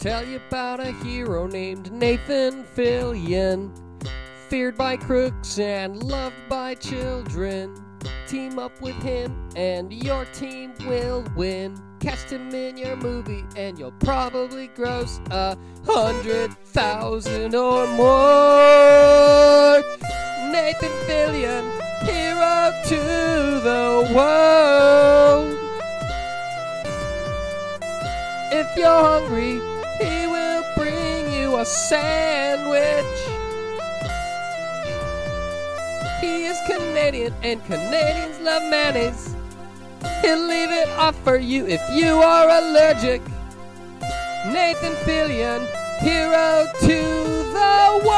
tell you about a hero named Nathan Fillion. Feared by crooks and loved by children. Team up with him and your team will win. Cast him in your movie and you'll probably gross a hundred thousand or more. Nathan Fillion, hero to the world. If you're hungry, he will bring you a sandwich. He is Canadian and Canadians love mayonnaise. He'll leave it off for you if you are allergic. Nathan Fillion, hero to the world.